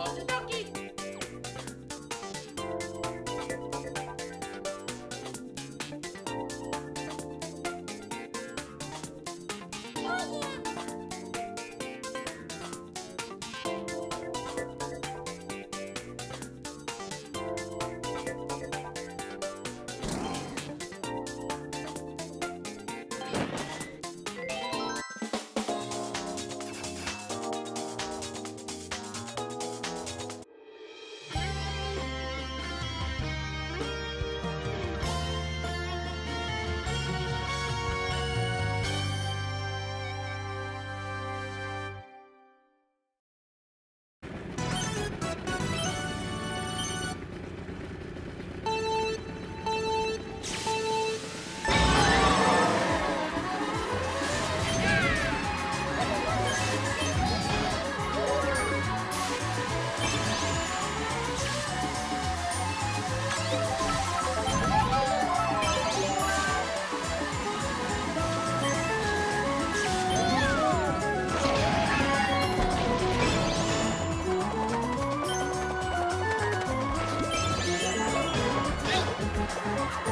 Walter Ducky. Woo!